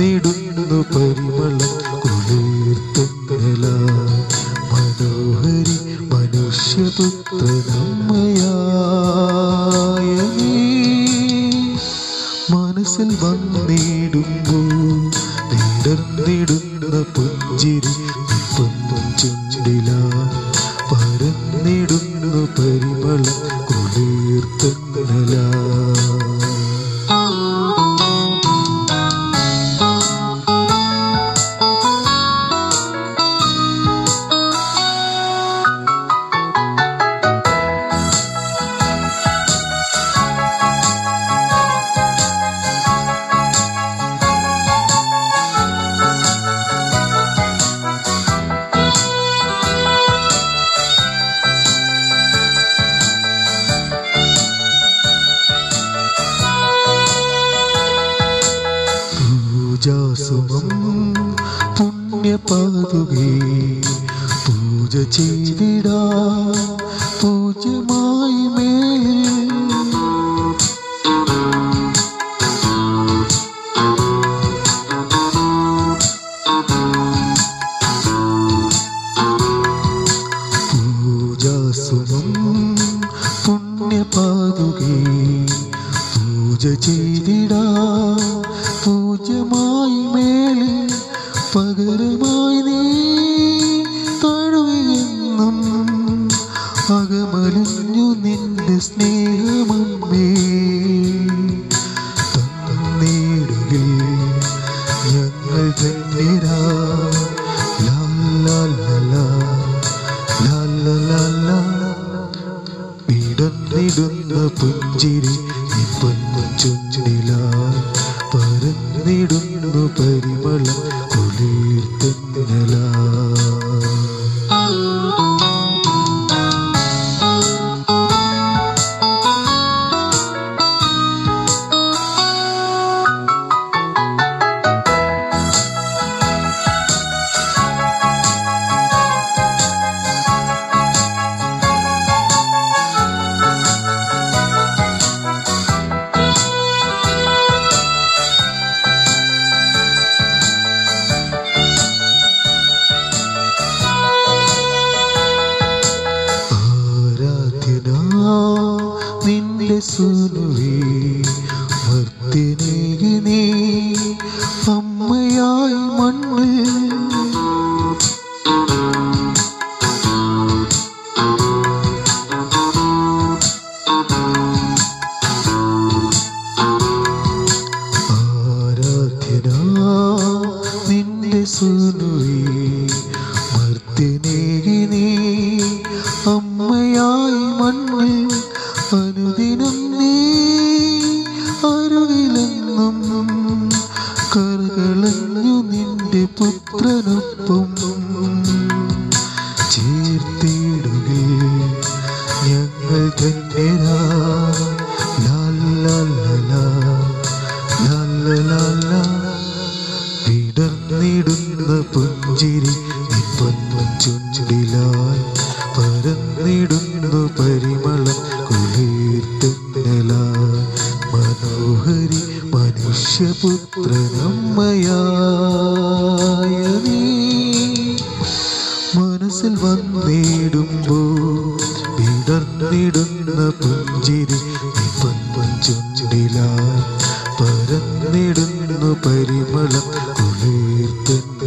നേടുന്നു പരിമളം കുളിർത്തുന്നല. മനോഹരി മനുഷ്യപുത്രനമ്മയായ. മനസ്സിൽ വന്നിടുമ്പോൾ നേടുന്ന പുഞ്ചിരി പഞ്ചുണ്ടിലാണ് പുണ്യപാതുകേ പൂജ ചെയ്തിടാ പൂജ്യമായി മേൽ പൂജാസുമം പുണ്യപാതുകേ പൂജ ചെയ്തിടാ പൂജ്യമായി മേലിൽ പകരമായി നീ തഴുകുന്നും അകമലിഞ്ഞു നിന്റെ സ്നേഹമമ്മേ. തന്നേടുകിൽ ഞങ്ങൾ തന്നിരാ വിടന്നിടുന്ന പുഞ്ചിരി ഇപ്പൊ ചുണ്ടിലാ പരന്നിടുന്നു പരിമളം തെന്നലാ ലസുലുവേ വർത്തിനേകിനേ നിന്റെ സുലുവേ വർത്തിനേകിനേ പുത്രനൊപ്പം ചേർത്തിടുകിൽ ഞങ്ങൾ തന്നെരാ. വിടർന്നിടുന്ന പുഞ്ചിരി നിപ്പൊന്നും ചുണ്ടിലായി. പരന്നിടുന്ന പരിമളം കുളിർത്തുന്നലായി. മനോഹരി മനുഷ്യപുത്രനമ്മയാ. മനസ്സിൽ വന്നിടുമ്പോ വിടർന്നിടുന്ന പുഞ്ചിരി ചുണ്ടിലായി പരന്നിടുന്നു പരിമളം കുളിർത്തുന്നലായി